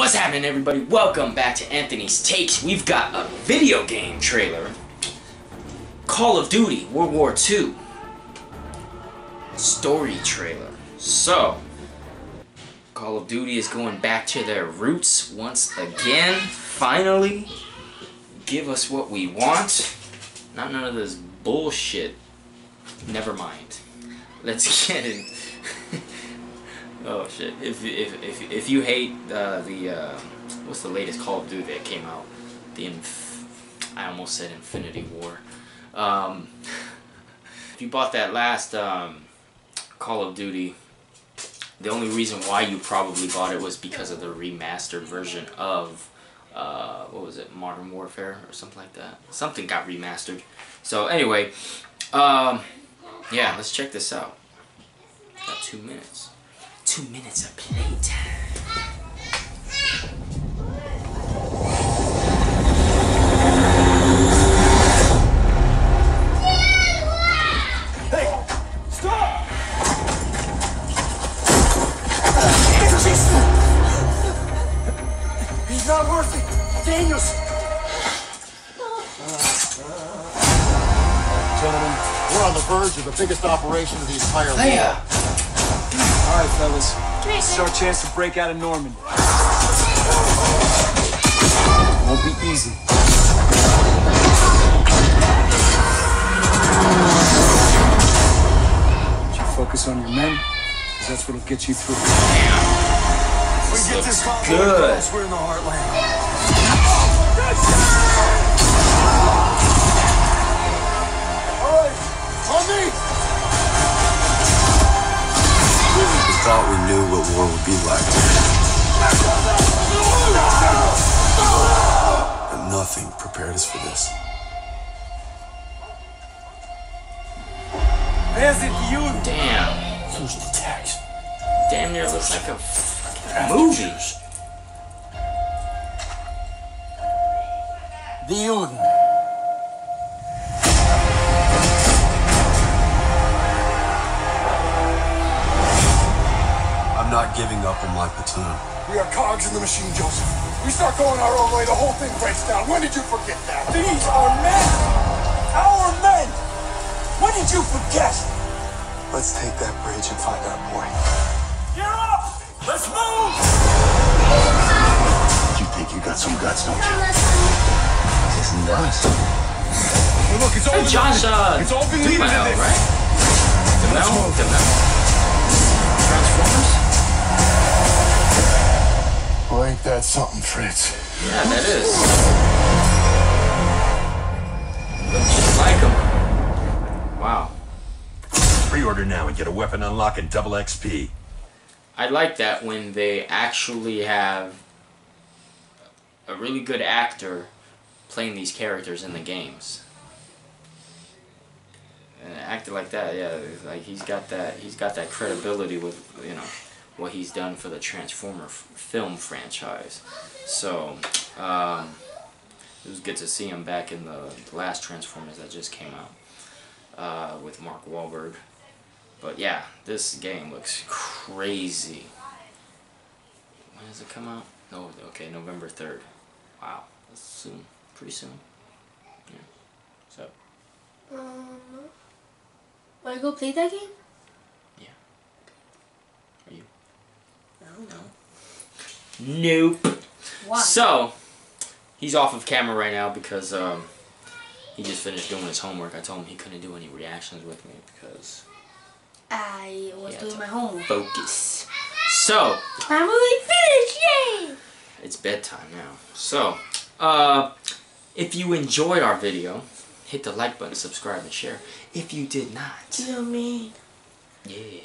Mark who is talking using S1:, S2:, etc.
S1: What's happening everybody? Welcome back to Anthony's Takes. We've got a video game trailer. Call of Duty World War II. Story trailer. So, Call of Duty is going back to their roots once again. Finally, give us what we want. Not none of this bullshit. Never mind. Let's get in. Oh shit! If if if if you hate uh, the uh, what's the latest Call of Duty that came out? The Inf I almost said Infinity War. Um, if you bought that last um, Call of Duty, the only reason why you probably bought it was because of the remastered version of uh, what was it, Modern Warfare or something like that. Something got remastered. So anyway, um, yeah, let's check this out. Got two minutes. Two minutes of playtime.
S2: Hey! Stop! He's not worth it! Daniels!
S3: Gentlemen, we're on the verge of the biggest operation of the entire war.
S1: Leia!
S2: All right, fellas. This is our chance to break out of Normandy. Won't be easy. But you focus on your men, because that's what'll get you through.
S3: We get this convoy
S1: good.
S3: across, we're in the heartland.
S4: Nothing prepared us for this.
S2: Wer sind die Juden?
S1: Damn.
S3: Who's the tax?
S1: Damn near looks like a fucking movie.
S3: The Juden.
S4: Not giving up on my platoon.
S3: We are cogs in the machine, Joseph. We start going our own way, the whole thing breaks down. When did you forget that?
S2: These are men! Our men! When did you forget?
S4: Let's take that bridge and find our boy.
S2: Gear up! Let's move!
S4: You think you got some guts, don't you? Isn't us?
S3: Hey, look, it's all
S1: Josh, uh,
S3: It's all been leading to
S1: Duhamel,
S3: this.
S1: right? Duhamel? Duhamel. Transformers?
S3: Well, ain't that something, Fritz?
S1: Yeah, that is. Looks just like him. Wow.
S5: Pre-order now and get a weapon unlock and double XP.
S1: I like that when they actually have a really good actor playing these characters in the games. And acting like that, yeah, like he's got that he's got that credibility with you know what he's done for the Transformer film franchise. So um, it was good to see him back in the, last Transformers that just came out uh, with Mark Wahlberg. But yeah, this game looks crazy. When does it come out? No, okay, November 3rd. Wow, that's soon. Pretty soon. Yeah. So,
S6: Um, wanna go play that game?
S1: are you?
S6: No.
S1: Nope.
S6: Why?
S1: So, he's off of camera right now because um, he just finished doing his homework. I told him he couldn't do any reactions with me because
S6: I was doing my homework.
S1: focus. So,
S6: I'm really finished, yay!
S1: it's bedtime now. So, uh, if you enjoyed our video, hit the like button, subscribe, and share. If you did not,
S6: You know what I mean?
S1: yeah.